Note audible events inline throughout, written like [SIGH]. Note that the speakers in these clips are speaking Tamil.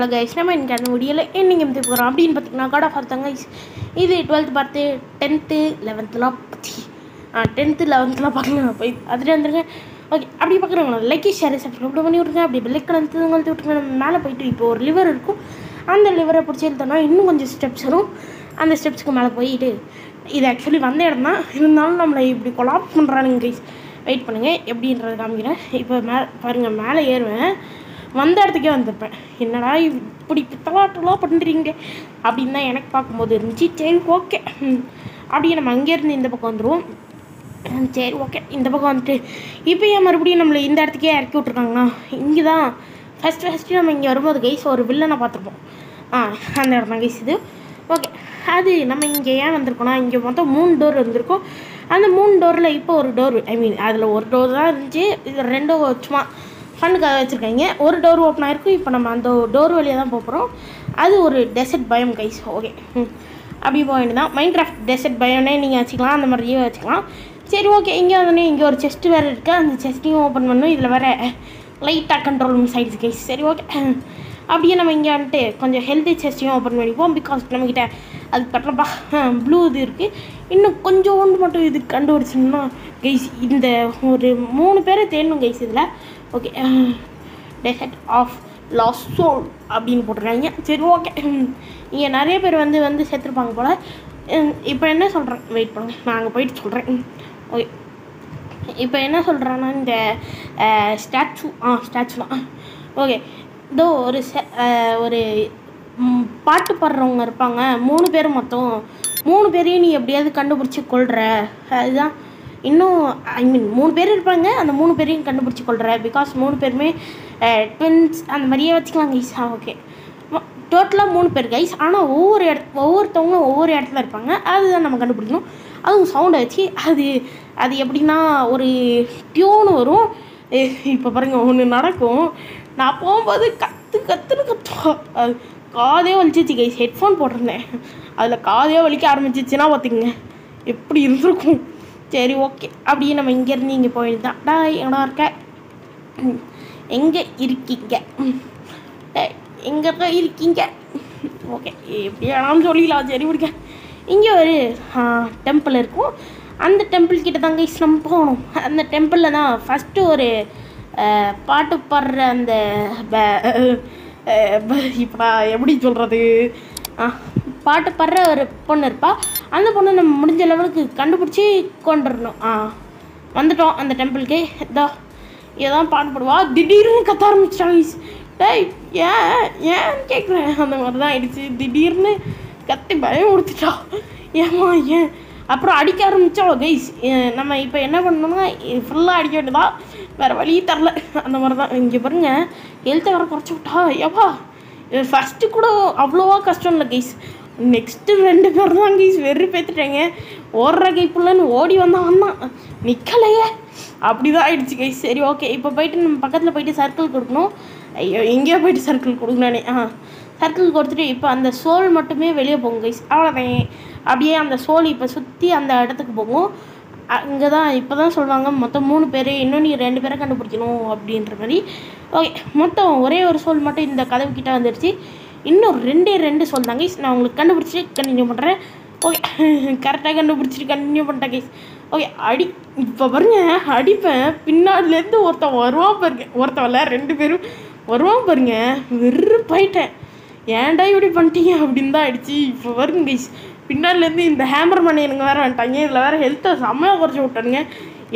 ஹலோ கைஸ் நம்ம இன்னைக்கு அந்த முடியல என்னைக்கு எப்படி போகிறோம் அப்படின்னு பார்த்தீங்கன்னா காட் ஆஃப் அர்த்தம் கைஸ் இது டுவெல்த் பார்த்து டென்த்து லெவன்த்துலாம் பற்றி ஆ டென்த்து லெவன்த்துலாம் பார்க்கலாம் போய் அதுலேயே வந்துருங்க ஓகே அப்படி பார்க்குறவங்க லைக் ஷேர் சப்ஸ்கிரைப் பண்ணி விட்ருங்க அப்படி பெல்லைக்கன் வந்து அழுத்து விட்டுருங்க. நம்ம மேலே போயிட்டு இப்போ ஒரு லிவர் இருக்கும். அந்த லிவரை பிடிச்சி எழுத்தோன்னா இன்னும் கொஞ்சம் ஸ்டெப்ஸ் வரும். அந்த ஸ்டெப்ஸ்க்கு மேலே போயிட்டு இது ஆக்சுவலி வந்த இடம் தான். இருந்தாலும் நம்மளை இப்படி கொலாப் பண்ணுறானுங்க கைஸ் வெயிட் பண்ணுங்கள் எப்படின்றத காமிக்கிறேன். இப்போ மே பாருங்கள் மேலே ஏறுவேன். வந்த இடத்துக்கே வந்திருப்பேன். என்னடா இப்படி பித்தலாட்டெல்லாம் பண்ணுறீங்க அப்படின்னு தான் எனக்கு பார்க்கும்போது இருந்துச்சு. சரி ஓகே அப்படியே நம்ம அங்கேருந்து இந்த பக்கம் வந்துடுவோம் சரி ஓகே இந்த பக்கம் வந்துட்டு இப்போ ஏன் மறுபடியும் நம்மளை இந்த இடத்துக்கே இறக்கி விட்ருக்காங்கண்ணா இங்கே தான் ஃபஸ்ட்டு ஃபஸ்ட்டு நம்ம இங்கே வரும்போது கைஸ் ஒரு வில்லனை பார்த்துருப்போம். ஆ அந்த இடம் தான் கைஸ் இது. ஓகே அது நம்ம இங்கே ஏன் வந்திருக்கோம்னா இங்கே மொத்தம் மூணு டோர் வந்திருக்கோம் அந்த மூணு டோரில் இப்போ ஒரு டோர் ஐ மீன் அதில் ஒரு டோர் தான் இருந்துச்சு. இது ரெண்டோ சும்மா ஃபண்டுக்காக வச்சுருக்காங்க. ஒரு டோர் ஓப்பன் ஆகிருக்கும் இப்போ நம்ம அந்த டோர் வழியாக தான் போகிறோம் அது ஒரு டெசர்ட் பயம் கைஸ் ஓகே ம். அப்படி போக வேண்டியதான் மைண்ட் கிராஃப்ட் டெசர்ட் பயோன்னே நீங்கள் வச்சுக்கலாம். அந்த மாதிரியே வச்சுக்கலாம். சரி ஓகே இங்கே வந்தோடனே இங்கே ஒரு செஸ்ட் வேறு இருக்குது அந்த செஸ்ட்டையும் ஓப்பன் பண்ணணும் இதில் வேறு லைட்டாக கண்ட்ரோல் மிஸ் ஆகிடுச்சு கைஸ் சரி ஓகே அப்படியே நம்ம இங்கே வந்துட்டு கொஞ்சம் ஹெல்த்தி செஸ்ட்டையும் ஓப்பன் பண்ணிப்போம் பிகாஸ் நம்மக்கிட்ட அதுக்கு பட்டலப்பா ப்ளூ இது இருக்குது இன்னும் கொஞ்சோண்டு மட்டும் இது கண்டுபிடிச்சோம்னா கைஸ் இந்த ஒரு மூணு பேரை தேடணும் கைஸ் இதில். Okay desert of lost soul அப்படின்னு போட்டிருக்காங்க. சரி ஓகே um, இங்கே நிறைய பேர் வந்து வந்து சேர்த்துருப்பாங்க போல். Um, இப்போ என்ன சொல்கிறேன் வெயிட் பண்ணுங்க. நான் அங்கே போயிட்டு சொல்கிறேன் ஓகே um, இப்போ என்ன சொல்கிறேன்னா இந்த uh, ஸ்டாச்சு ஆ ஸ்டாச்சு தான். ஓகே இதோ ஒரு uh, ஒரு பாட்டு பாடுறவங்க இருப்பாங்க. மூணு பேர் மொத்தம். மூணு பேரையும் நீ எப்படியாவது கண்டுபிடிச்சி கொள்கிற அதுதான். இன்னும் ஐ மீன் மூணு பேர் இருப்பாங்க. அந்த மூணு பேரையும் கண்டுபிடிச்சி கொள்கிற பிகாஸ் மூணு பேருமே ட்வின்ஸ் அந்த மாதிரியே வச்சுக்கலாம் கைஸ் ஆ ஓகே டோட்டலாக மூணு பேர் கைஸ் ஆனால் ஒவ்வொரு இட ஒவ்வொருத்தவங்களும் ஒவ்வொரு இடத்துல இருப்பாங்க. அதுதான் நம்ம கண்டுபிடிக்கணும். அதுவும் சவுண்டை வச்சு அது அது எப்படின்னா ஒரு டியூன் வரும். இப்போ பாருங்கள் ஒன்று நடக்கும். நான் போகும்போது கத்து கத்துன்னு கத்தும். அது காதே வலிச்சிச்சு கைஸ் ஹெட்ஃபோன் போட்டிருந்தேன். அதில் காதே வலிக்க ஆரம்பிச்சிச்சுன்னா பார்த்துக்குங்க எப்படி இருந்திருக்கும். சரி ஓகே. அப்படியே நம்ம இங்கேருந்து இங்கே போயிட்டு டா எங்கடா இருக்க? எங்கே இருக்கீங்க? எங்கே தான் இருக்கீங்க? ஓகே எப்படி வேணாலும் சொல்லிக்கலாம் சரி பிடிக்க இங்கே ஒரு டெம்பிள் இருக்கும். அந்த டெம்பிள் கிட்ட தான் கைஸ் நம்ம போகணும். அந்த டெம்பிளில் தான் ஃபஸ்ட்டு ஒரு பாட்டு பாடுற அந்த இப்போ எப்படி சொல்கிறது பாட்டு பாடுற ஒரு பொண்ணு இருப்பா. அந்த பொண்ணை நம்ம முடிஞ்ச லெவலுக்கு கண்டுபிடிச்சி கொண்டுடணும் ஆ வந்துட்டோம் அந்த டெம்பிளுக்கு. இதோ இதான் பாட்டு திடீர்னு கத்த ஆரம்பிச்சிட்டாங்க டேய் ஏன் ஏன் கேட்குறேன் அந்த மாதிரி தான் ஆயிடுச்சு. திடீர்னு கத்தி பயம் கொடுத்துட்டா ஏமா ஏன்? அப்புறம் அடிக்க ஆரம்பித்தோம் கைஸ் நம்ம இப்போ என்ன பண்ணணும்னா ஃபுல்லாக அடிக்க வேண்டியதான் வேறு வழியே தரல. அந்த மாதிரி தான் இங்கே பாருங்கள் ஹெல்த்தை வர குறைச்சி விட்டா. ஏப்பா ஃபஸ்ட்டு கூட அவ்வளோவா கஷ்டம் இல்லை கைஸ் நெக்ஸ்ட்டு ரெண்டு பேர் தான் கைஸ் வெறி பேத்துட்டேங்க. ஓடுற கைப்புள்ளன்னு ஓடி வந்தான் வந்தான் நிற்கலையே அப்படி தான் ஆயிடுச்சு கைஸ் சரி ஓகே இப்போ போயிட்டு நம்ம பக்கத்தில் போயிட்டு சர்க்கிள் கொடுக்கணும். ஐயோ எங்கேயோ போயிட்டு சர்க்கிள் கொடுக்கணானே ஆ சர்க்கிள் கொடுத்துட்டு இப்போ அந்த சோல் மட்டுமே வெளியே போகும் கைஸ் அவ்வளோதான் அப்படியே அந்த சோல் இப்போ சுற்றி அந்த இடத்துக்கு போகும். அங்கே தான் இப்போ தான் சொல்லுவாங்க மொத்தம் மூணு பேர் இன்னும் நீ ரெண்டு பேரை கண்டுபிடிக்கணும் அப்படின்ற மாதிரி. ஓகே மொத்தம் ஒரே ஒரு சோல் மட்டும் இந்த கதவு கிட்டே வந்துடுச்சு இன்னும் ரெண்டே ரெண்டு சோல் கைஸ் நான் உங்களுக்கு கண்டுபிடிச்சி கண்டினியூ பண்ணுறேன் ஓகே கரெக்டாக கண்டுபிடிச்சிட்டு கண்டினியூ பண்ணிட்டேன் கைஸ் ஓகே அடி இப்போ பாருங்க அடிப்பேன். பின்னாடிலேருந்து ஒருத்தன் வருவான் பாருங்க. ஒருத்தன் ரெண்டு பேரும் வருவான் பாருங்க. வெறுப்பாயிட்டேன். ஏன்டா இப்படி பண்ணிட்டீங்க? அப்படின்னு தான் ஆயிடுச்சு இப்போ வருங்க கைஸ் பின்னாடிலேருந்து இந்த ஹேமர் மணி எனக்கு வேறு வந்துட்டாங்க. இதில் வேறு ஹெல்த்தை செம்மையாக குறைச்சி விட்டானுங்க.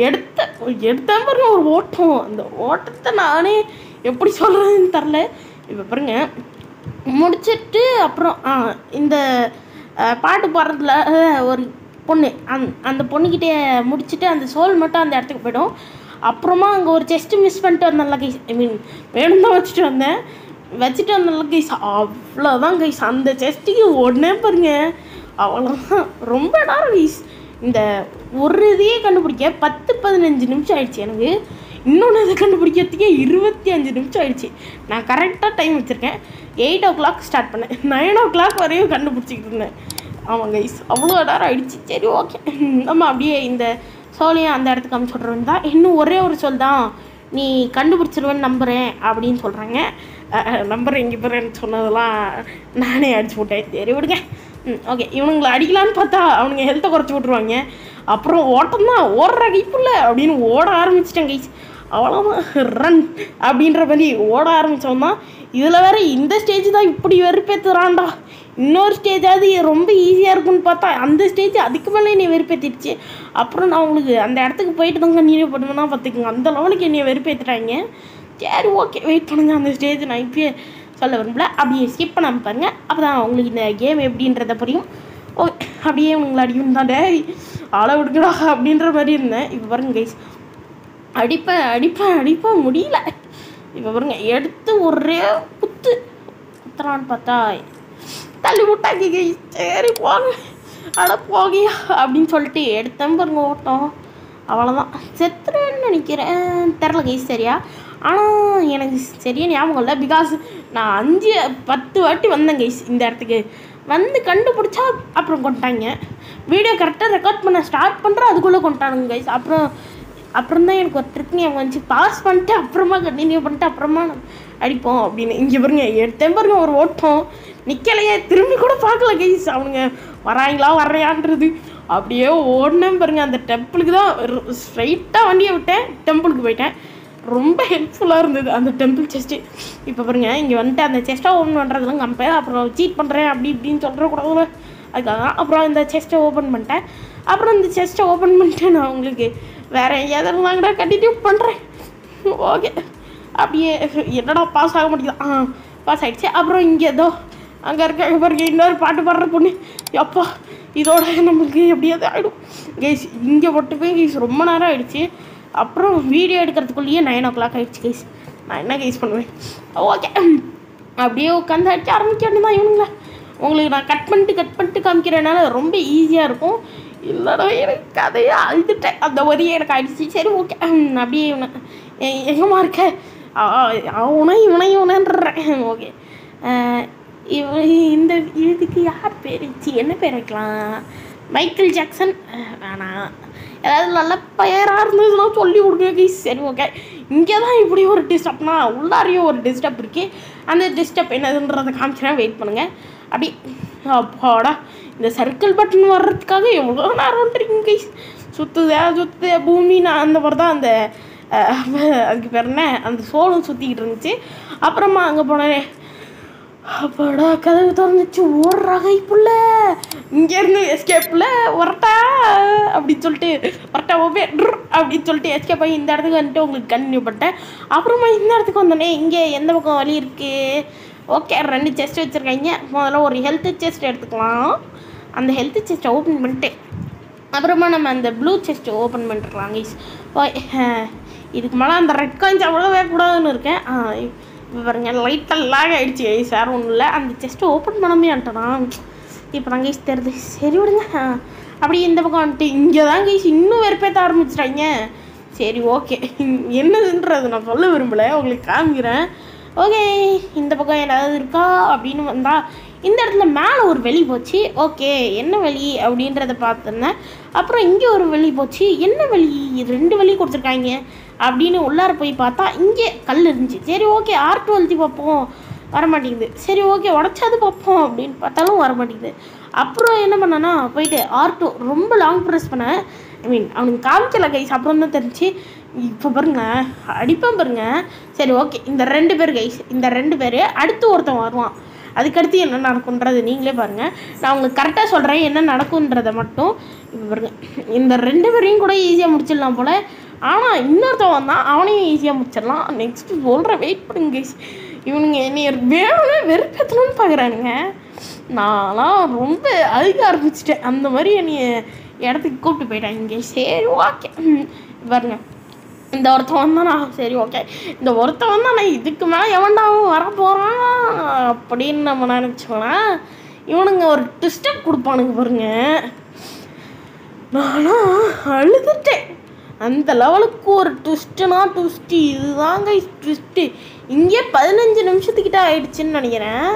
எடுத்த எடுத்த பாருங்க ஒரு ஓட்டம். அந்த ஓட்டத்தை நானே எப்படி சொல்கிறதுன்னு தெரில இப்போ பாருங்க முடிச்சுட்டு அப்புறம் இந்த பாட்டு பாடுறதுல ஒரு பொண்ணு. அந் அந்த பொண்ணுக்கிட்டே முடிச்சுட்டு அந்த சோல் மட்டும் அந்த இடத்துக்கு போய்டும். அப்புறமா அங்கே ஒரு செஸ்ட்டு மிஸ் பண்ணிட்டு வந்தேன்ல கைஸ் ஐ மீன் வேணும் தான் வச்சுட்டு வந்தேன். வச்சுட்டு வந்தேன்ல கைஸ் அவ்வளோதான் கைஸ் அந்த செஸ்ட்டுக்கு உடனே பாருங்க. அவ்வளோதான் ரொம்ப நேரம் கைஸ் இந்த ஒரு இதையே கண்டுபிடிக்க பத்து பதினஞ்சு நிமிஷம் ஆயிடுச்சு எனக்கு. இன்னொன்று அதை கண்டுபிடிக்கிறதுக்கே இருபத்தி அஞ்சு நிமிஷம் ஆயிடுச்சு. நான் கரெக்டாக டைம் வச்சுருக்கேன். எயிட் ஓ கிளாக் ஸ்டார்ட் பண்ணேன். நைன் ஓ கிளாக் வரையும் கண்டுபிடிச்சிக்கிட்டு இருந்தேன். ஆமாம் கைஸ் அவ்வளோ நேரம் ஆயிடுச்சு. சரி ஓகே நம்ம அப்படியே இந்த சோலையும் அந்த இடத்துக்கு அமுச்சு விட்றோம் தான் இன்னும் ஒரே ஒரு சொல் தான். நீ கண்டுபிடிச்சிருவேன்னு நம்புகிறேன் அப்படின்னு சொல்கிறாங்க நம்பர் இங்கே போகிறேன்னு சொன்னதெல்லாம் நானே அடிச்சு விட்டேன் சரி விடுங்க. ம் ஓகே இவனுங்களை அடிக்கலான்னு பார்த்தா அவனுங்க ஹெல்த்தை குறைச்சி விட்ருவாங்க அப்புறம் ஓட்டம் தான். ஓடுற கைப்புள்ள அப்படின்னு ஓட ஆரம்பிச்சிட்டேன் கைஸ் அவ்வளோதான் ரன் அப்படின்ற மாதிரி ஓட ஆரம்பித்தோம்னா இதில் வேற இந்த ஸ்டேஜ் தான் இப்படி வெறுப்பேற்றுறான்டா இன்னொரு ஸ்டேஜாவது ரொம்ப ஈஸியாக இருக்கும்னு பார்த்தா அந்த ஸ்டேஜ் அதுக்கு மேலே என்னை வெறுப்பேற்றிடுச்சு அப்புறம் நான் உங்களுக்கு அந்த இடத்துக்கு போயிட்டு தான் கண்டினியூ பண்ணுவேன்னா பார்த்துக்கோங்க. அந்த லெவலுக்கு என்னை வெறுப்பேற்றுறாங்க சரி ஓகே வெயிட் பண்ணுங்க. அந்த ஸ்டேஜ் நான் இப்பயே சொல்ல விரும்பல. அப்படியே ஸ்கிப் பண்ணாமல் பாருங்க. அப்போ தான் உங்களுக்கு இந்த கேம் எப்படின்றத புரியும். ஓகே அப்படியே உங்களை அடிக்கணும் தான் டேரி ஆளை விடுக்கடா அப்படின்ற மாதிரி இருந்தேன். இப்போ பாருங்க கைஸ் அடிப்பேன் அடிப்பேன் அடிப்பேன் முடியல. இப்போ பாருங்க எடுத்து ஒரே குத்து. குத்துறான்னு பார்த்தா தள்ளி விட்டாங்க சரி போங்க அட போகியா அப்படின்னு சொல்லிட்டு எடுத்தேன் பாருங்க ஓட்டம். அவ்வளோதான் செத்துறேன்னு நினைக்கிறேன். தெரில கைஸ் சரியா? ஆனால் எனக்கு சரியாக ஞாபகம் இல்லை. பிகாஸ் நான் அஞ்சு பத்து வாட்டி வந்தேன் கைஸ் இந்த இடத்துக்கு. வந்து கண்டுபிடிச்சா அப்புறம் கொண்டாங்க. வீடியோ கரெக்டாக ரெக்கார்ட் பண்ண ஸ்டார்ட் பண்ணுறேன் அதுக்குள்ளே கொண்டானுங்க கைஸ் அப்புறம் அப்புறம் தான் எனக்கு ஒரு ட்ரிக் ஞாபகம் வந்துச்சு. பாஸ் பண்ணிட்டு அப்புறமா கண்டினியூ பண்ணிட்டு அப்புறமா அடிப்போம் அப்படின்னு. இங்கே பாருங்க எடுத்தேன் பாருங்க ஒரு ஓட்டம். நிற்கலையே திரும்பி கூட பார்க்கல கைஸ் அவனுங்க வராங்களா வர்றையான்றது. அப்படியே ஓடினேன் பாருங்க அந்த டெம்பிளுக்கு தான் ஸ்ட்ரைட்டாக வண்டியை விட்டேன். டெம்பிளுக்கு போயிட்டேன். ரொம்ப ஹெல்ப்ஃபுல்லாக இருந்தது அந்த டெம்பிள் செஸ்ட்டு இப்போ பாருங்க இங்கே வந்துட்டு அந்த செஸ்ட்டை ஓப்பன் பண்ணுறதுலாம் கம்பேர் அப்புறம் சீட் பண்ணுறேன் அப்படி இப்படின்னு சொல்கிறக்கூடாதுல அதுக்காக தான் அப்புறம் இந்த செஸ்ட்டை ஓப்பன் பண்ணிட்டேன். அப்புறம் இந்த செஸ்ட்டை ஓப்பன் பண்ணிட்டு நான் உங்களுக்கு வேறு எங்கேயாவது வாங்கடா கண்டினியூ பண்ணுறேன் ஓகே அப்படியே என்னடா பாஸ் ஆக மாட்டேங்குது. ஆ பாஸ் ஆகிடுச்சு அப்புறம் இங்கே ஏதோ அங்கே இருக்க பாருங்க இன்னொரு பாட்டு பாடுற பொண்ணு. அப்பா இதோட நம்மளுக்கு எப்படியாவது ஆகிடும் கைஸ் இங்கே மட்டும் போய் கைஸ் ரொம்ப நேரம் ஆகிடுச்சு அப்புறம் வீடியோ எடுக்கிறதுக்குள்ளேயே நைன் ஓ கிளாக் ஆகிடுச்சு கைஸ் நான் என்ன கைஸ் பண்ணுவேன்? ஓகே அப்படியே உட்காந்து அடிச்சு ஆரம்பிக்க வேண்டியதான் இவனுங்களா. உங்களுக்கு நான் கட் பண்ணிட்டு கட் பண்ணிட்டு காமிக்கிறனால ரொம்ப ஈஸியாக இருக்கும். இல்லைடா எனக்கு கதையை அழுதுட்டேன் அந்த வரியே எனக்கு ஆயிடுச்சு சரி ஓகே அப்படியே இவனை எ- எங்கம்மா இருக்க? அவனை இவனை இவனன்றேன். ஓகே இவன் இந்த இதுக்கு யார் பேர் வச்சு என்ன பேர் வைக்கலாம்? Michael Jackson? வேணாம் ஏதாவது நல்ல பெயராக இருந்ததுன்னா சொல்லி கொடுங்க சரி ஓகே இங்கே தான் இப்படி ஒரு டிஸ்டர்ப்னா உள்ளாரையும் ஒரு டிஸ்டர்ப் இருக்குது அந்த டிஸ்டர்ப் என்னதுன்றதை காமிச்சுனா வெயிட் பண்ணுங்கள் அப்படி அப்பாடா. இந்த சர்க்கிள் பட்டன் வர்றதுக்காக எவ்வளோ நேரம் வந்துருக்கீங்க கைஸ் சுற்றுதா சுற்றுதா பூமி நான் அந்த மாதிரி தான் அந்த அதுக்கு பேர் என்ன? அந்த சோளம் சுற்றிக்கிட்டு இருந்துச்சு. அப்புறமா அங்கே போனேன். அப்படா கதவு திறந்துச்சு. ஓடுறா கைப்புள்ள இங்கேருந்து எஸ்கேப்பில் வரட்டா அப்படின்னு சொல்லிட்டு வரட்டா ஓபே அப்படின்னு சொல்லிட்டு எஸ்கேப் ஆகி இந்த இடத்துக்கு வந்துட்டு உங்களுக்கு கண்டினியூ பண்ணிட்டேன். அப்புறமா இந்த இடத்துக்கு வந்தோடனே இங்கே எந்த பக்கம் வழி இருக்குது ஓகே ரெண்டு செஸ்ட் வச்சுருக்காங்க. முதல்ல ஒரு ஹெல்த் செஸ்ட் எடுத்துக்கலாம். அந்த ஹெல்த் செஸ்ட்டை ஓப்பன் பண்ணிட்டு அப்புறமா நம்ம அந்த ப்ளூ செஸ்ட்டை ஓப்பன் பண்ணிருக்கலாம் கைஸ் இதுக்கு மேலே அந்த ரெட் காயின்ஸ் அவ்வளோவே கூடாதுன்னு இருக்கேன். இப்போ பாருங்க லைட்டாக லாக் ஆகிடுச்சு கைஸ் வேறு ஒன்றும் இல்லை. அந்த செஸ்ட்டை ஓப்பன் பண்ணவே ஆன்ட்டனா இப்போ தான் கைஸ் தெரியுது. சரி விடுங்க. ஆ, இந்த பக்கம் வந்துட்டு இங்கே தான் கைஸ் இன்னும் வெறுப்பேற்ற ஆரம்பிச்சிட்டாங்க. சரி ஓகே [LAUGHS] என்னதுன்றது நான் சொல்ல விரும்பலை. உங்களுக்கு காமிக்கிறேன். ஓகே இந்த பக்கம் ஏதாவது இருக்கா அப்படின்னு வந்தால் இந்த இடத்துல மேலே ஒரு வெளி போச்சு. ஓகே என்ன வெளி அப்படின்றத பார்த்துருந்தேன். அப்புறம் இங்கே ஒரு வெளி போச்சு. என்ன வெளி? ரெண்டு வெளி கொடுத்துருக்காங்க அப்படின்னு உள்ளார போய் பார்த்தா இங்கே கல் இருந்துச்சு. சரி ஓகே ஆர் டுவெல்த்தி பார்ப்போம். வரமாட்டேங்குது. சரி ஓகே உடச்சாது பார்ப்போம் அப்படின்னு பார்த்தாலும் வரமாட்டேங்குது. அப்புறம் என்ன பண்ணேன்னா போயிட்டு ஆர் டூ ரொம்ப லாங் ப்ரெஸ் பண்ணேன் ஐ மீன் அவனுக்கு காமிக்கல கைஸ் அப்புறம் தான் தெரிஞ்சு இப்போ பாருங்க அடிப்பேன் பாருங்க. சரி ஓகே இந்த ரெண்டு பேர் கைஸ் இந்த ரெண்டு பேர் அடுத்து ஒருத்தன் வருவான். அதுக்கடுத்து என்ன நடக்குன்றதை நீங்களே பாருங்கள் நான் உங்களுக்கு கரெக்டாக சொல்கிறேன் என்ன நடக்குன்றதை மட்டும் இப்போ பாருங்க. இந்த ரெண்டு பேரையும் கூட ஈஸியாக முடிச்சிடலாம் போல். ஆனால் இன்னொருத்தவன் தான் அவனையும் ஈஸியாக முடிச்சிடலாம். நெக்ஸ்ட்டு சொல்கிற வெயிட் பண்ணுங்க இவனுங்க என்னை வேணும்னே வெறுப்பேற்றணும்னு பார்க்குறானுங்க நான்லாம் ரொம்ப அழுக ஆரம்பிச்சிட்டேன். அந்த மாதிரி என்னைய இடத்துக்கு கூப்பிட்டு போயிட்டாங்க சரி ஓகே பாருங்க. இந்த ஒருத்தன் வந்தானா? சரி ஓகே இந்த ஒருத்தன் வந்தானா? இதுக்கு மேலே எவன்டாவும் வரப்போகிறான் அப்படின்னு நம்ம நினச்சோன்னா இவனுங்க ஒரு ட்விஸ்டப் கொடுப்பானுங்க பாருங்க. நானும் அழுதுட்டேன். அந்த லெவலுக்கு ஒரு ட்விஸ்ட்டுனா ட்விஸ்ட்டு இதுதாங்க ட்விஸ்ட்டு இங்கே பதினஞ்சு நிமிஷத்துக்கிட்ட ஆயிடுச்சுன்னு நினைக்கிறேன்.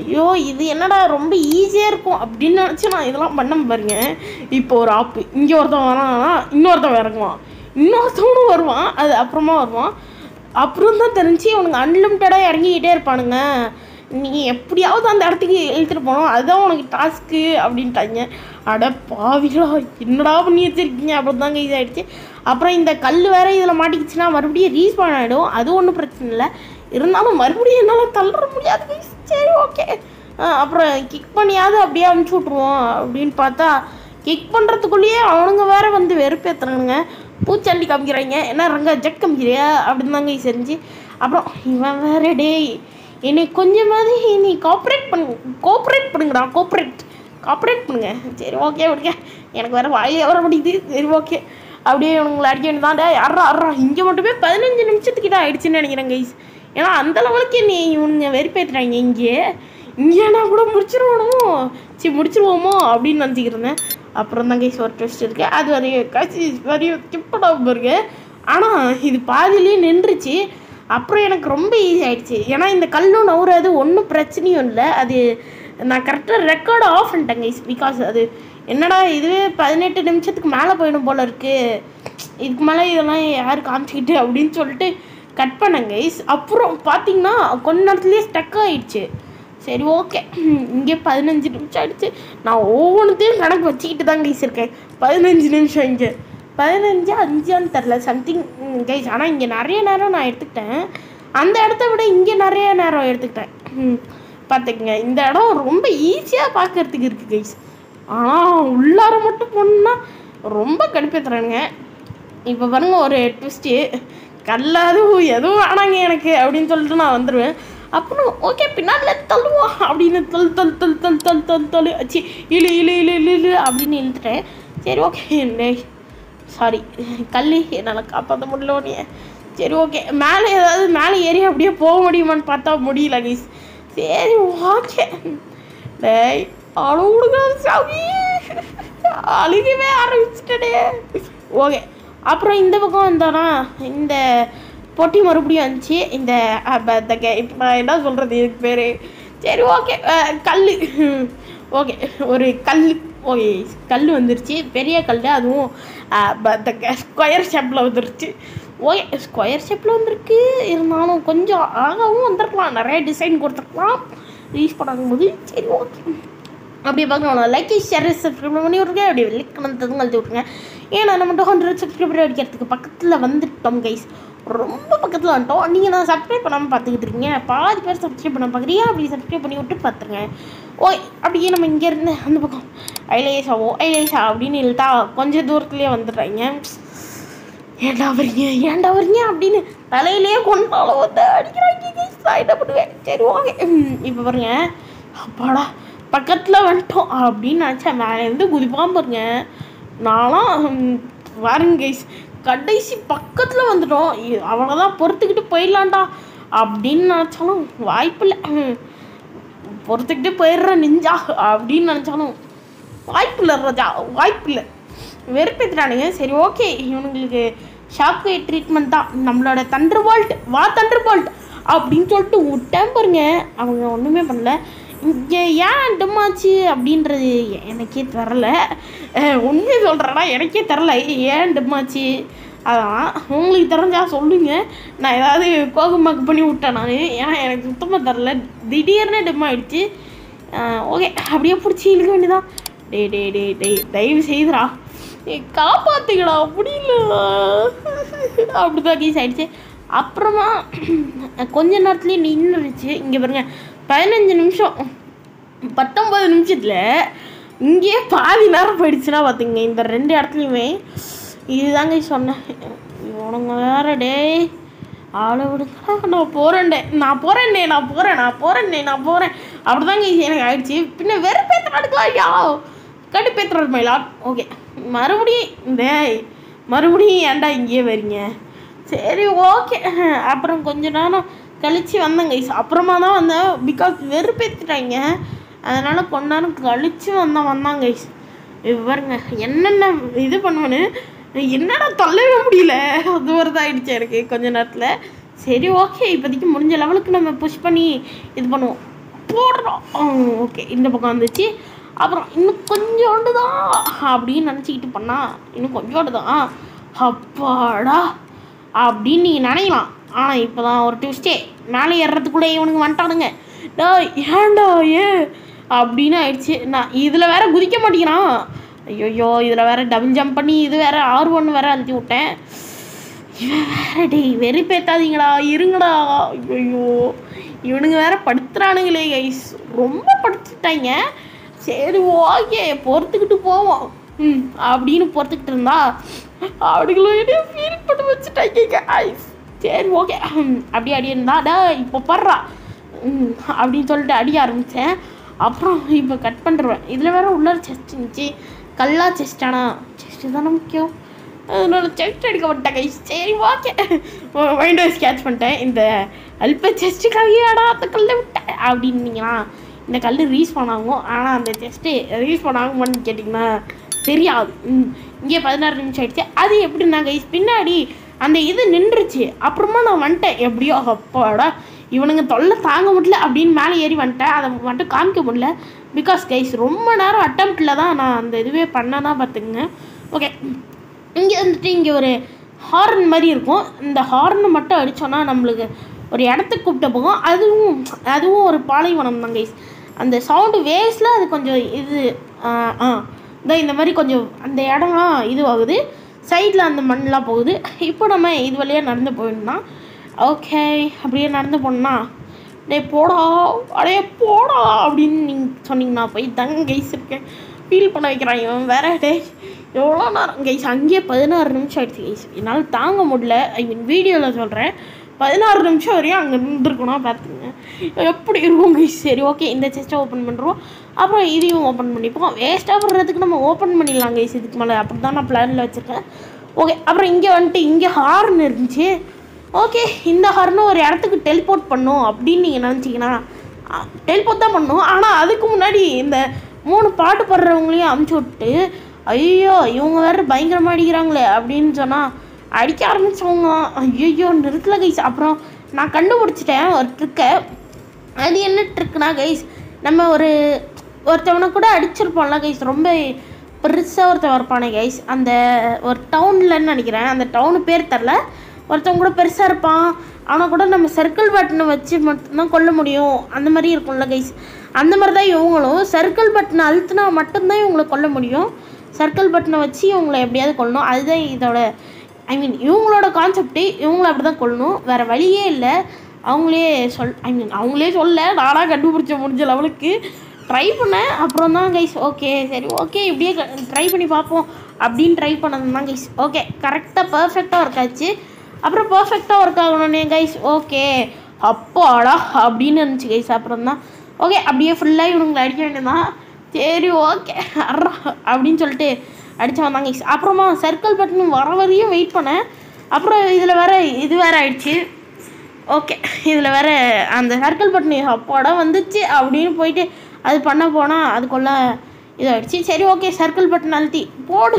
ஐயோ இது என்னடா ரொம்ப ஈஸியாக இருக்கும் அப்படின்னு நினச்சி நான் இதெல்லாம் பண்ண பாருங்க. இப்போ ஒரு ஆப்பு இங்கே ஒருத்தன் வரானா இன்னொருத்தன் இறங்குவான். இன்னொருத்தவனும் வருவான் அது அப்புறமா வருவான். அப்புறம் தான் தெரிஞ்சு அவனுக்கு அன்லிமிட்டடாக இறங்கிக்கிட்டே இருப்பானுங்க. நீ எப்படியாவது அந்த இடத்துக்கு இழுத்துட்டு போனோம் அதுதான் உனக்கு டாஸ்க்கு அப்படின்ட்டாங்க. அட பாவிகளா என்னடா பண்ணி வச்சிருக்கீங்க? அப்படி தாங்க இதாகிடுச்சு அப்புறம் இந்த கல் வேற இதில் மாட்டிக்கிச்சுன்னா மறுபடியும் ரீஸ்பான் ஆகிடும் அது ஒன்றும் பிரச்சனை இல்லை. இருந்தாலும் மறுபடியும் என்னால் தள்ளுற முடியாது சரி ஓகே அப்புறம் கிக் பண்ணியாவது அப்படியே அமுச்சு விட்ருவோம் அப்படின்னு பார்த்தா கிக் பண்ணுறதுக்குள்ளேயே அவனுங்க வேற வந்து வெறுப்பேற்றுறானுங்க பூச்சாண்டி காமிக்கிறாங்க. என்ன ரங்க ஜக் காமிக்கிறியா? அப்படின்னு தாங்க செஞ்சு. அப்புறம் இவன் வேற டேய் என்னை கொஞ்சமாவது நீ கோஆப்ரேட் பண்ணு கோஆப்ரேட் பண்ணுங்கடா கோஆப்ரேட் கோஆப்ரேட் பண்ணுங்க. சரி ஓகே விடுங்க எனக்கு வேறு வாயே வர முடியுது சரி ஓகே அப்படியே உங்களை அடிக்க வேண்டியதான் டேய் அறா அறா இங்கே மட்டுமே பதினஞ்சு நிமிஷத்துக்கிட்ட ஆயிடுச்சுன்னு நினைக்கிறேன் கைஸ் ஏன்னா அந்த லெவலுக்கு நீ இவனுங்க வெறுப்பேற்றுறாங்க இங்கே. இங்கேனா கூட முடிச்சிருவானோ சரி முடிச்சிருவோமோ? அப்படின்னு நினச்சிக்கிட்டு இருந்தேன். அப்புறம் தான் கைஸ் ஒரு ட்விஸ்ட் இருக்குது அது வரையும் கசி வரையும் ஸ்கிப் பண்ணாமல் ஆனால் இது பாதியிலேயே நின்றுச்சு. அப்புறம் எனக்கு ரொம்ப ஈஸி ஆகிடுச்சு ஏன்னா இந்த கல்லும் நவுறாது ஒன்றும் பிரச்சனையும் இல்லை. அது நான் கரெக்டாக ரெக்கார்டு ஆஃப் பண்ணிட்டேன் கைஸ் பிகாஸ் அது என்னடா இதுவே பதினெட்டு நிமிஷத்துக்கு மேலே போயிடும் போல இருக்குது இதுக்கு மேலே இதெல்லாம் யார் காமிச்சிக்கிட்டு அப்படின்னு சொல்லிட்டு கட் பண்ணேன் கைஸ் அப்புறம் பார்த்தீங்கன்னா கொஞ்ச நேரத்துலேயே ஸ்டக் ஆகிடுச்சு சரி ஓகே. இங்கே பதினஞ்சு நிமிஷம் ஆகிடுச்சு நான் ஒவ்வொன்றுத்தையும் கணக்கு வச்சுக்கிட்டு தான் கைஸ் இருக்கேன். பதினஞ்சு நிமிஷம் இங்கே. பதினஞ்சு அஞ்சான்னு தெரில சம்திங் கைஸ் ஆனால் இங்கே நிறைய நேரம் நான் எடுத்துக்கிட்டேன். அந்த இடத்த விட இங்கே நிறைய நேரம் எடுத்துக்கிட்டேன். ம், பார்த்துக்குங்க. இந்த இடம் ரொம்ப ஈஸியாக பார்க்கறதுக்கு இருக்குது கைஸ் ஆனால் உள்ளார மட்டும் போனால் ரொம்ப கடுப்பேற்றுறானுங்க இப்போ பாருங்கள் ஒரு ட்விஸ்ட்டு கல்லாதும் எதுவும் வேணாங்க எனக்கு அப்படின்னு சொல்லிட்டு நான் வந்துடுவேன் அப்புறம் ஓகே பின்னால் தள்ளுவோம் அப்படின்னு தள் தள் தள் தள் தள் தள் தள்ளு சி இழு இழு இழு இழு இழு அப்படின்னு இழுத்துட்டேன் சரி ஓகே சாரி கல் என்னால் காப்பாற்ற முடியல உன்னைய. சரி ஓகே மேலே ஏதாவது மேலே ஏறி அப்படியே போக முடியுமான்னு பார்த்தா முடியல கைஸ் சரி ஓகே. டேய் அழுகுடுங்க சாமி. அழுகவே ஆரம்பிச்சிட்டே ஓகே அப்புறம் இந்த பக்கம் வந்தோன்னா இந்த பொட்டி மறுபடியும் வந்துச்சு. இந்த இப்போ நான் என்ன சொல்கிறது இதுக்கு பேர். சரி ஓகே. கல் [LAUGHS] ஓகே. ஒரு கல் ஓகே கல் வந்துருச்சு. பெரிய கல் அதுவும் ஸ்கொயர் ஷேப்பில் வந்துருச்சு. ஓகே ஸ்கொயர் ஷேப்பில் வந்திருக்கு. இருந்தாலும் கொஞ்சம் அழகாகவும் வந்திருக்கலாம். நிறைய டிசைன் கொடுத்துருக்கலாம். யூஸ் பண்ணும்போது சரி ஓகே. அப்படியே பார்க்கணும் லைக் ஷேர் சப்ஸ்கிரைப் பண்ணி விட்ருங்க அப்படியே லைக் பண்ணதும் கழுத்து விட்ருங்க ஏன்னா நம்ம டூ ஹண்ட்ரட் சப்ஸ்கிரைபர் அடிக்கிறதுக்கு பக்கத்தில் வந்துட்டோம் கைஸ் ரொம்ப பக்கத்தில் வந்துட்டோம். நீங்கள் நான் சப்ஸ்கிரைப் பண்ணாமல் பார்த்துக்கிட்டு இருக்கீங்க. பாதி பேர் சப்ஸ்கிரைப் பண்ண பார்க்குறீங்க. அப்படி சப்ஸ்கிரைப் பண்ணி விட்டு பார்த்துருங்க. ஓய் அப்படியே நம்ம இங்கேருந்து அந்த பக்கம். ஐலேசாவோ ஐலேசா அப்படின்னு இழுத்தா கொஞ்சம் தூரத்துலேயே வந்துடுறாங்க. ஏன்டா வரீங்க ஏன்டா வரீங்க அப்படின்னு தலையிலேயே கொண்டாலும் வந்து அடிக்கிறாங்க. என்ன பண்ணுவேன்? சரி ஓகே. இப்போ பாருங்க. அப்பாடா பக்கத்தில் வந்துட்டோம் அப்படின்னு நினச்சேன் மேலேருந்து குதிப்பான் பாருங்க. நானும் ம், பாருங்க கைஸ் கடைசி பக்கத்தில் வந்துட்டோம். அவனை தான் பொறுத்துக்கிட்டு போயிடலான்டா அப்படின்னு நினச்சாலும் வாய்ப்பில்லை பொறுத்துக்கிட்டே பொறுத்துக்கிட்டு போயிடுற நெஞ்சா அப்படின்னு நினச்சாலும் வாய்ப்பில்லை ராஜா வாய்ப்பில்லை வெறுப்பேற்றுறானுங்க சரி ஓகே. இவனுங்களுக்கு ஷாக்கு ட்ரீட்மெண்ட் தான். நம்மளோட தண்டர் பால்ட் வா தண்டர் பால்ட் அப்படின்னு சொல்லிட்டு விட்டேன் பாருங்க. அவங்க ஒன்றுமே பண்ணல. ஏன் டம்மாச்சு அப்படின்றது எனக்கே தெரில. உண்மையை சொல்கிறேன்னா எனக்கே தெரில. ஏன் டிம்மாச்சு அதான் உங்களுக்கு தெரிஞ்சா சொல்லுங்க. நான் ஏதாவது கோகமாக்கு பண்ணி விட்டேன் நான். ஏன்னா எனக்கு சுத்தமாக தெரில. திடீர்னு டிம் ஆயிடுச்சு. ஓகே அப்படியே பிடிச்சி இழுக்க வேண்டியதான் டேய் டே டே டேய் தயவு செய்துடா. ஏய், காப்பாத்துக்கடா முடியல அப்படிதான் கீஸ் ஆகிடுச்சு அப்புறமா கொஞ்ச நேரத்துலேயே நின்றுச்சு இங்கே பாருங்கள் பதினஞ்சு நிமிஷம். பத்தொம்பது நிமிஷத்தில் இங்கேயே பாதி நேரம் போயிடுச்சுன்னா பார்த்துங்க இந்த ரெண்டு இடத்துலையுமே. இதுதாங்க சொன்னேன். உனங்க வேற டேய். ஆளை விடுங்க நான் போகிறேன்டே நான் போகிறேன்டே நான் போகிறேன் நான் போகிறேன்டே நான் போகிறேன் அப்படி தாங்க எனக்கு ஆயிடுச்சு. பின்ன வெறுப்பேற்றுறாடுங்களா ஐயா. கடுப்பேற்றுறாரு மயிலாட் ஓகே. மறுபடியும் டேய். மறுபடியும் ஏன்டா இங்கேயே வரீங்க? சரி ஓகே. அப்புறம் கொஞ்ச நேரம் கழித்து வந்தேன் கைஸ் அப்புறமா தான் வந்தேன். பிகாஸ் வெறுப்பேற்றிட்டாங்க அதனால் கொஞ்ச நேரம் கழித்து வந்தேன் வந்தான் கைஸ் பாருங்க. என்னென்ன இது பண்ணுவேன்னு என்னடா தள்ளவே முடியல. அது ஒரு இதாகிடுச்சு எனக்கு கொஞ்ச நேரத்தில். சரி ஓகே இப்போதைக்கு முடிஞ்ச லெவலுக்கு நம்ம புஷ் பண்ணி இது பண்ணுவோம். போடுறோம். ஓகே இந்த பக்கம் வந்துச்சு. அப்புறம் இன்னும் கொஞ்சோண்டு தான் அப்படின்னு நினச்சிக்கிட்டு பண்ணா இன்னும் கொஞ்சோண்டு தான். அப்பாடா. அப்படின்னு நீங்கள் நினைக்கலாம். ஆனால் இப்போ தான் ஒரு டியூஸ்டே மேலே ஏறுறதுக்குள்ளே இவனுங்க வந்துட்டானுங்க. டேய் ஏன்டா ஏ அப்படின்னு ஆயிடுச்சு. நான் இதில் வேற குதிக்க மாட்டேங்கிறான். ஐயோயோ இதில் வேற டபுள் ஜம்ப் பண்ணி இது வேற ஆர் ஒன் வேற அழுத்தி விட்டேன். இவன் வேற டேய் வெறுப்பேத்தாதீங்கடா இருங்கடா. ஐயோ இவனுங்க வேற படுத்துறானுங்களே ஐஸ் ரொம்ப படுத்துட்டாங்க. சரி ஓகே பொறுத்துக்கிட்டு போவோம். ம் அப்படின்னு பொறுத்துக்கிட்டு இருந்தா அவனுங்களும் ஃபீல் பண்ண வச்சுட்டாங்க ஐஸ் சரி ஓகே. அப்படியே அடி இருந்தா டா இப்போ படுறா ம் அப்படின்னு சொல்லிட்டு அடிய ஆரம்பித்தேன் அப்புறம் இப்போ கட் பண்ணுறேன் இதில் வேற உள்ளார செஸ்ட் இருந்துச்சு. கல்லா செஸ்டானா செஸ்ட்டு தானே முக்கியம். அதனால செஸ்ட் எடுக்க மாட்டேன் கை. சரி ஓகே. மைண்ட் ஸ்கேட்ச் பண்ணிட்டேன். இந்த அல்ப செஸ்ட்டுக்காகியாடா அந்த கல்லை விட்டேன் அப்படின்னீங்களா இந்த கல் ரீஸ் ஆகும் ஆனால் அந்த செஸ்ட்டு ரீஸ் ஆகுமான்னு கேட்டிங்கன்னா தெரியாது. இங்கே பதினாறு நிமிஷம் ஆகிடுச்சு அது எப்படி கைஸ் பின்னாடி அந்த இது நின்றுச்சு. அப்புறமா நான் வந்துட்டேன். எப்படியோ அப்பாடா இவனுங்க தொல்லை தாங்க முடியல அப்படின்னு மேலே ஏறி வந்துட்டேன். அதை மட்டும் காமிக்க முடியல. பிகாஸ் கைஸ் ரொம்ப நேரம் அட்டம்ப்டில் தான் நான் அந்த இதுவே பண்ணதான் பார்த்துக்குங்க. ஓகே இங்கே வந்துட்டு இங்கே ஒரு ஹார்ன் மாதிரி இருக்கும். இந்த ஹார்னு மட்டும் அடித்தோன்னா நம்மளுக்கு ஒரு இடத்துக்கு கூப்பிட்டு போகும். அதுவும் அதுவும் ஒரு பாலைவனம் தான் கைஸ் அந்த சவுண்டு வேஸ்டில் அது கொஞ்சம் இது ஆ இந்த மாதிரி கொஞ்சம் அந்த இடம்லாம் இதுவாகுது. சைடில் அந்த மண்ணெலாம் போகுது. இப்போ நம்ம இது வழியாக நடந்து போயிடலாம். ஓகே அப்படியே நடந்து போனோம்னா டே போடா அடே போடா அப்படின்னு நீங்கள் சொன்னீங்கன்னா போய் தங்க கைஸ் இருக்கேன் ஃபீல் பண்ண வைக்கிறான் இவன் வேற டே எவ்வளோ நேரம் கைஸ் அங்கேயே பதினாறு நிமிஷம் ஆயிடுச்சு கைஸ் என்னால் தாங்க முடியல. ஐ மீன் வீடியோவில் சொல்கிறேன் பதினாறு நிமிஷம் வரையும் அங்கே நின்றுருக்கணும் பார்த்துங்க எப்படி இருக்கும் சரி ஓகே இந்த செஸ்ட்டை ஓப்பன் பண்ணுறோம் அப்புறம் இதையும் ஓப்பன் பண்ணிப்போம். வேஸ்ட்டாக போடுறதுக்கு நம்ம ஓப்பன் பண்ணிடலாம் கைஸ் இதுக்கு மேலே. அப்படி தான் நான் பிளானில் வச்சுருக்கேன். ஓகே அப்புறம் இங்கே வந்துட்டு இங்கே ஹார்ன் இருந்துச்சு. ஓகே இந்த ஹார்னு ஒரு இடத்துக்கு டெலிபோர்ட் பண்ணும் அப்படின்னு நீங்கள் நினச்சிங்கன்னா டெலிபோர்ட் தான் பண்ணும். ஆனால் அதுக்கு முன்னாடி இந்த மூணு பாட்டு பாடுறவங்களையும் அமுச்சு விட்டு ஐயோ இவங்க வேறு பயங்கரமாக அடிக்கிறாங்களே அப்படின்னு சொன்னால் அடிக்க ஆரம்பிச்சவங்க. ஐயோ நிறுத்தல கைஸ் அப்புறம் நான் கண்டுபிடிச்சிட்டேன் ஒரு ட்ரிக்கை அது என்ன ட்ரிக்னா கைஸ் நம்ம ஒரு ஒருத்தவனை கூட அடிச்சிருப்போம்ல கைஸ் ரொம்ப பெருசாக ஒருத்தன் இருப்பானே கைஸ் அந்த ஒரு டவுன்லன்னு நினைக்கிறேன். அந்த டவுனு பேர் தெரில ஒருத்தவங்க கூட பெருசாக இருப்பான். அவனை கூட நம்ம சர்க்கிள் பட்டனை வச்சு மட்டும்தான் கொல்ல முடியும். அந்த மாதிரி இருக்கும்ல கைஸ் அந்த மாதிரி தான் இவங்களும் சர்க்கிள் பட்டனை அழுத்தினா மட்டும்தான் இவங்களை கொல்ல முடியும். சர்க்கிள் பட்டனை வச்சு இவங்களை எப்படியாவது கொல்லணும். அதுதான் இதோட ஐ மீன் இவங்களோட கான்செப்ட்டு இவங்கள அப்படி தான் கொள்ளணும் வேறு வழியே இல்லை. அவங்களே சொல் ஐ மீன் அவங்களே சொல்ல. நானாக கண்டுபிடிச்ச முடிஞ்ச லெவலுக்கு ட்ரை பண்ணேன். அப்புறம் தான் கைஸ் ஓகே சரி ஓகே இப்படியே ட்ரை பண்ணி பார்ப்போம். அப்படின்னு ட்ரை பண்ணது தான் கைஸ் ஓகே கரெக்டாக பர்ஃபெக்டாக ஒர்க் ஆச்சு. அப்புறம் பர்ஃபெக்டாக ஒர்க் ஆகணுன்னே கைஸ் ஓகே அப்பாடா அப்படின்னு இருந்துச்சு கைஸ் அப்புறம் தான் ஓகே அப்படியே ஃபுல்லாக இவனுங்களை அடிக்க வேண்டியதான் சரி ஓகே அப்படின்னு சொல்லிட்டு அடிச்சு வந்தாங்க. அப்புறமா சர்க்கிள் பட்டன் வர வரையும் வெயிட் பண்ணேன். அப்புறம் இதில் வேறு இது வேறு ஆயிடுச்சு. ஓகே இதில் வேறு அந்த சர்க்கிள் பட்டன் அப்பாடா வந்துச்சு அப்படின்னு போயிட்டு அது பண்ண போனால் அதுக்குள்ள இதாகிடுச்சு சரி ஓகே சர்க்கிள் பட்டன் அழுத்தி போடு.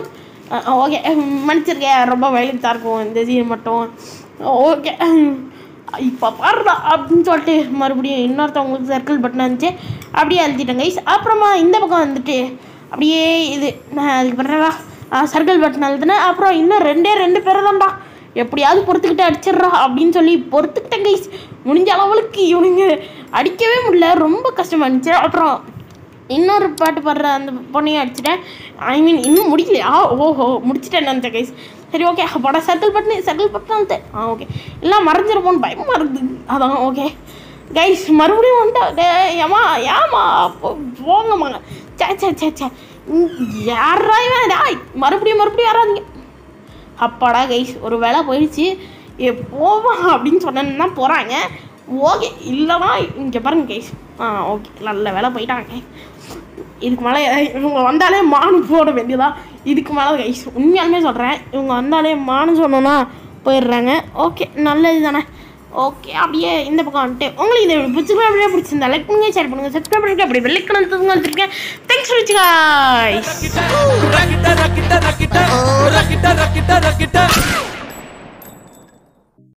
ஓகே மன்னிச்சிருக்கேன். ரொம்ப வயலன்ஸாக இருக்கும் இந்த சீன் மட்டும். ஓகே இப்போ பாருடா அப்படின்னு சொல்லிட்டு மறுபடியும் இன்னொருத்தவங்களுக்கு சர்க்கிள் பட்டன் இருந்துச்சு அப்படியே அழுத்திட்டேன் கைஸ் அப்புறமா இந்த பக்கம் வந்துட்டு அப்படியே இது நான் அதுக்கு பிறவா சர்க்கிள் பட்டன் அழுதுனேன் அப்புறம் இன்னும் ரெண்டே ரெண்டு பேர் தான்டா எப்படியாவது பொறுத்துக்கிட்டு அடிச்சிடுறா அப்படின்னு சொல்லி பொறுத்துக்கிட்டேன் கைஸ் முடிஞ்ச அளவுக்கு இவனுங்க அடிக்கவே முடியல. ரொம்ப கஷ்டமா இருந்துச்சு. அப்புறம் இன்னொரு பாட்டு பாடுற அந்த பொண்ணையும் அடிச்சிட்டேன். ஐ மீன் இன்னும் முடிக்கலையா? ஓஹோ முடிச்சிட்டேன் அந்த கைஸ் சரி ஓகே பட சர்க்கிள் பட்டன் சர்க்கிள் பட்டு ஆ ஓகே எல்லாம் மறைஞ்சிருப்போன்னு பயமாக இருக்குது அதான் ஓகே கைஸ் மறுபடியும் வந்துட்டா. ஏமா ஏமா போ- போங்கம்மா சே சே சே சே. யாரா இவன்? டேய் மறுபடியும் மறுபடியும் யாராதீங்க அப்பாடா கைஸ் ஒரு வேலை போயிடுச்சு. ஏ அப்படின்னு சொன்னேன்னு தான் போகிறாங்க ஓகே இல்லைனா இங்கே பாருங்க கைஸ் ஆ ஓகே நல்ல வேலை போயிட்டாங்க. இதுக்கு மேலே இவங்க வந்தாலே மானு போட வேண்டியதா? இதுக்கு மேலே கைஸ் உண்மையாலுமே சொல்கிறேன் இவங்க வந்தாலே மானு சொன்னோன்னா போயிடுறாங்க. ஓகே நல்லது தானே ஓகே அப்படியே இந்த பக்கம் வந்துட்டு உங்களுக்கு இது பிடிச்சிருக்கா அப்படியே பிடிச்சிருந்தா லைக் பண்ணுங்க ஷேர் பண்ணுங்க சப்ஸ்கிரைப் பண்ணுங்க அப்படியே வெள்ளைக்கணும் தூங்க வந்துருக்கேன் தேங்க்ஸ் ஃபார் வாட்சிங்